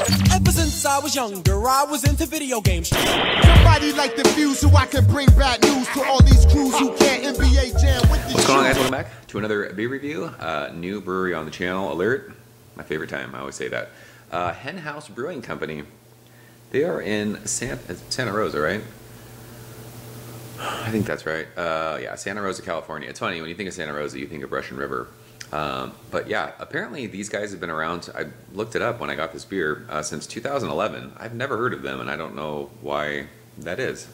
Ever since I was younger, I was into video games. Somebody like the fuse so I can bring bad news to all these crews who can't NBA jam with the What's going on guys? Welcome back to another beer review. Uh, new brewery on the channel, Alert. My favorite time, I always say that. Uh, Hen House Brewing Company. They are in San, uh, Santa Rosa, right? I think that's right. Uh, yeah, Santa Rosa, California. It's funny, when you think of Santa Rosa, you think of Russian River. Um, but yeah, apparently these guys have been around. I looked it up when I got this beer uh, since 2011. I've never heard of them, and I don't know why that is.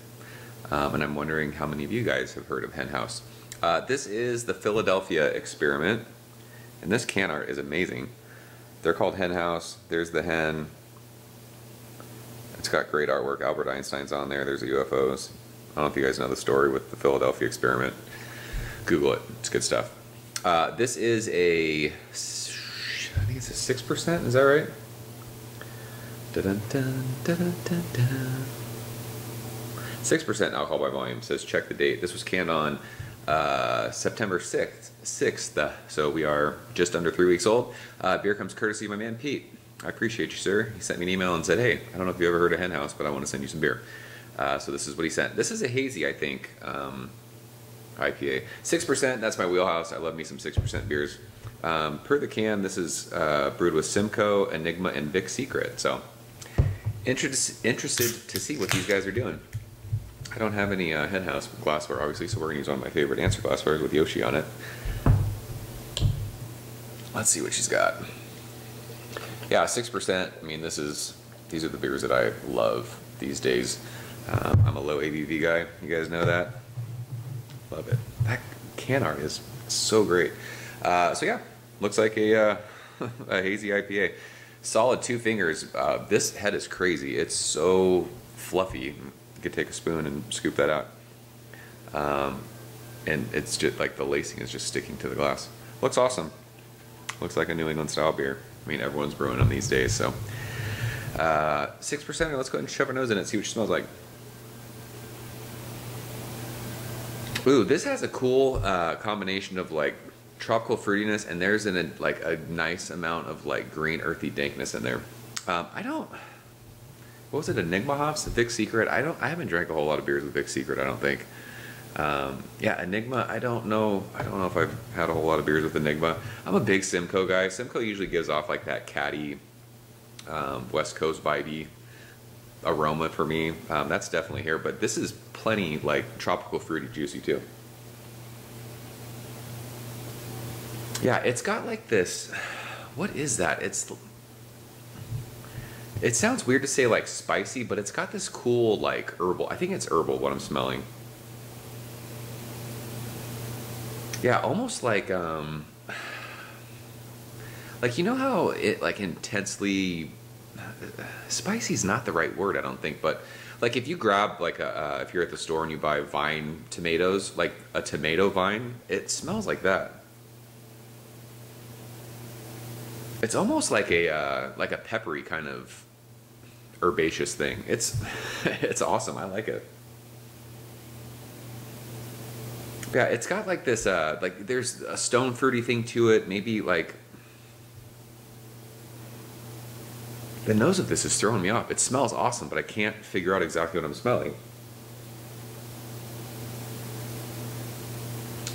Um, and I'm wondering how many of you guys have heard of Hen House. Uh, this is the Philadelphia experiment, and this can art is amazing. They're called Hen House. There's the hen. It's got great artwork. Albert Einstein's on there. There's the UFOs. I don't know if you guys know the story with the Philadelphia experiment. Google it. It's good stuff. Uh, this is a, I think it's a six percent. Is that right? Dun dun dun dun dun. Six percent alcohol by volume. Says check the date. This was canned on uh, September sixth. Sixth. Uh, so we are just under three weeks old. Uh, beer comes courtesy of my man Pete. I appreciate you, sir. He sent me an email and said, "Hey, I don't know if you ever heard of Hen House, but I want to send you some beer." Uh, so this is what he sent. This is a hazy, I think. Um, IPA. 6%, that's my wheelhouse. I love me some 6% beers. Um, per the can, this is uh, brewed with Simcoe, Enigma, and Vic Secret. So, interest, interested to see what these guys are doing. I don't have any uh, hen house glassware, obviously, so we're going to use one of my favorite answer glasswares with Yoshi on it. Let's see what she's got. Yeah, 6%. I mean, this is, these are the beers that I love these days. Um, I'm a low ABV guy. You guys know that? Love it. That can art is so great. Uh, so yeah, looks like a, uh, a hazy IPA. Solid two fingers. Uh, this head is crazy. It's so fluffy. You could take a spoon and scoop that out. Um, and it's just like the lacing is just sticking to the glass. Looks awesome. Looks like a New England style beer. I mean, everyone's brewing them these days, so. Uh, 6%, let's go ahead and shove our nose in it, see what she smells like. Ooh, this has a cool uh, combination of like tropical fruitiness, and there's an like a nice amount of like green earthy dankness in there. Um, I don't. What was it? Enigma hops, Vic Secret. I don't. I haven't drank a whole lot of beers with Vic Secret. I don't think. Um, yeah, Enigma. I don't know. I don't know if I've had a whole lot of beers with Enigma. I'm a big Simcoe guy. Simcoe usually gives off like that catty, um, West Coast vibey aroma for me. Um, that's definitely here, but this is plenty like tropical fruity juicy too. Yeah, it's got like this. What is that? It's. It sounds weird to say like spicy, but it's got this cool like herbal. I think it's herbal what I'm smelling. Yeah, almost like um. Like you know how it like intensely spicy is not the right word i don't think but like if you grab like a uh, if you're at the store and you buy vine tomatoes like a tomato vine it smells like that. It's almost like a uh, like a peppery kind of herbaceous thing. It's it's awesome. I like it. Yeah it's got like this uh like there's a stone fruity thing to it maybe like The nose of this is throwing me off. It smells awesome, but I can't figure out exactly what I'm smelling.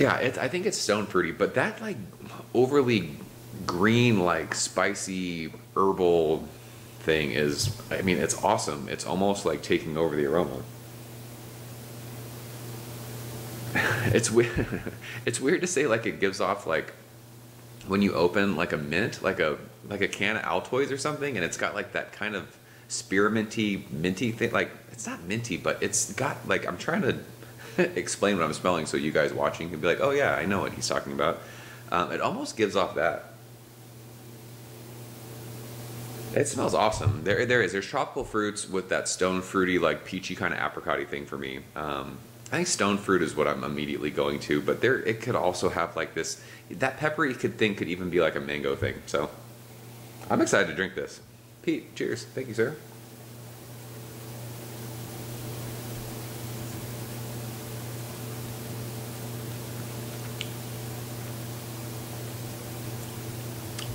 Yeah, I think it's stone fruity, but that like overly green, like spicy herbal thing is, I mean, it's awesome. It's almost like taking over the aroma. it's weird. it's weird to say like it gives off like when you open like a mint, like a like a can of Altoids or something, and it's got like that kind of spearminty, minty thing. Like it's not minty, but it's got like I'm trying to explain what I'm smelling so you guys watching can be like, oh yeah, I know what he's talking about. Um, it almost gives off that. It smells awesome. There, there is. There's tropical fruits with that stone fruity, like peachy kind of apricotty thing for me. Um, I think stone fruit is what I'm immediately going to, but there it could also have like this that peppery could thing could even be like a mango thing. So I'm excited to drink this. Pete, cheers. Thank you, sir.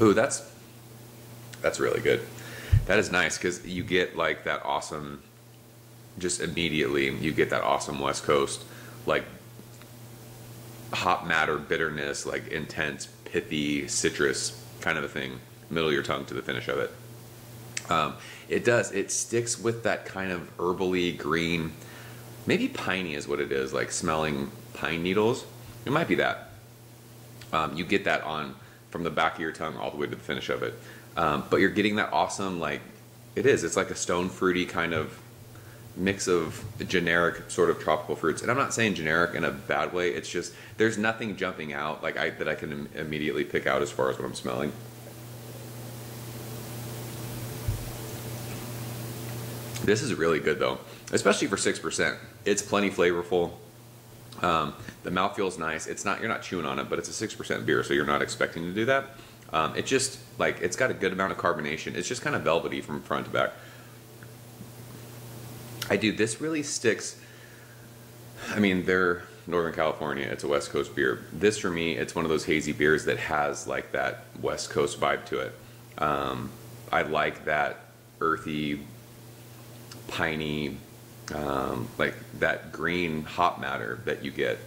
Ooh, that's that's really good. That is nice because you get like that awesome, just immediately you get that awesome West Coast like hop matter bitterness, like intense, pithy citrus kind of a thing, middle of your tongue to the finish of it. Um, it does. It sticks with that kind of herbally green, maybe piney is what it is, like smelling pine needles. It might be that. Um, you get that on from the back of your tongue all the way to the finish of it. Um, but you're getting that awesome, like, it is. It's like a stone fruity kind of mix of generic sort of tropical fruits. And I'm not saying generic in a bad way. It's just there's nothing jumping out like I that I can Im- immediately pick out as far as what I'm smelling. This is really good though, especially for six percent. It's plenty flavorful. Um, the mouth feels nice. It's not you're not chewing on it, but it's a six percent beer, so you're not expecting to do that. Um, it just like it's got a good amount of carbonation. It's just kind of velvety from front to back. I do. This really sticks. I mean, they're Northern California. It's a West Coast beer. This for me, it's one of those hazy beers that has like that West Coast vibe to it. Um, I like that earthy, piney, um, like that green hop matter that you get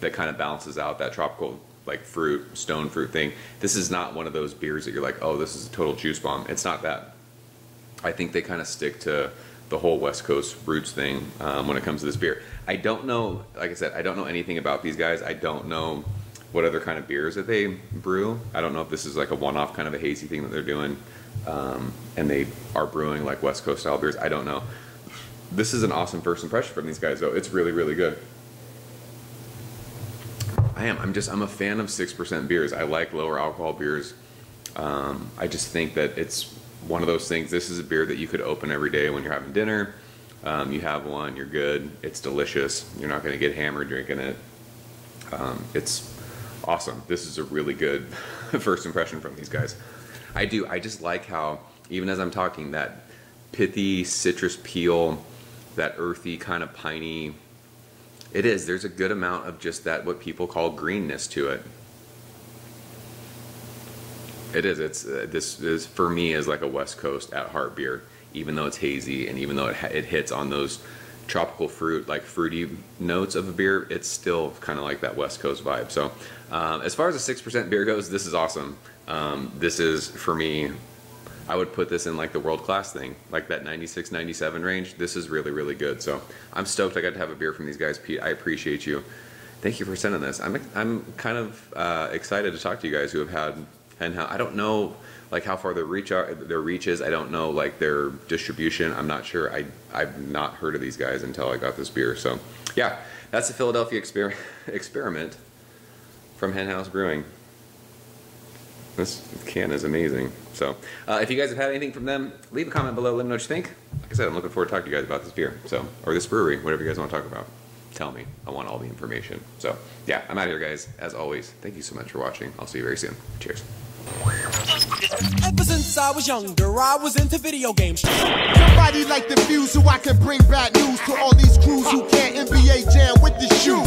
that kind of balances out that tropical like fruit, stone fruit thing. This is not one of those beers that you're like, oh, this is a total juice bomb. It's not that. I think they kind of stick to the whole West Coast roots thing um, when it comes to this beer. I don't know, like I said, I don't know anything about these guys. I don't know what other kind of beers that they brew. I don't know if this is like a one-off kind of a hazy thing that they're doing, um, and they are brewing like West Coast style beers. I don't know. This is an awesome first impression from these guys, though. It's really, really good. I am. I'm just. I'm a fan of six percent beers. I like lower alcohol beers. Um, I just think that it's one of those things. This is a beer that you could open every day when you're having dinner. Um, you have one, you're good. It's delicious. You're not going to get hammered drinking it. Um, it's awesome. This is a really good first impression from these guys. I do. I just like how even as I'm talking, that pithy citrus peel, that earthy kind of piney. It is. There's a good amount of just that what people call greenness to it. It is. It's uh, this is for me is like a West Coast at heart beer, even though it's hazy and even though it, it hits on those tropical fruit, like fruity notes of a beer, it's still kind of like that West Coast vibe. So, um, as far as a six percent beer goes, this is awesome. Um, this is for me. I would put this in like the world class thing, like that 96, 97 range. This is really, really good. So I'm stoked I got to have a beer from these guys. Pete, I appreciate you. Thank you for sending this. I'm, I'm kind of uh, excited to talk to you guys who have had and how I don't know like how far their reach are their reach is. I don't know like their distribution. I'm not sure. I I've not heard of these guys until I got this beer. So yeah, that's the Philadelphia exper- experiment from Henhouse Brewing. This can is amazing. So uh, if you guys have had anything from them, leave a comment below. Let me know what you think. Like I said, I'm looking forward to talking to you guys about this beer. So or this brewery, whatever you guys want to talk about. Tell me. I want all the information. So yeah, I'm out of here, guys. As always, thank you so much for watching. I'll see you very soon. Cheers. Ever since I was younger, I was into video games. Somebody like the fuse so I can bring bad news to all these crews who can't NBA jam with the shoe.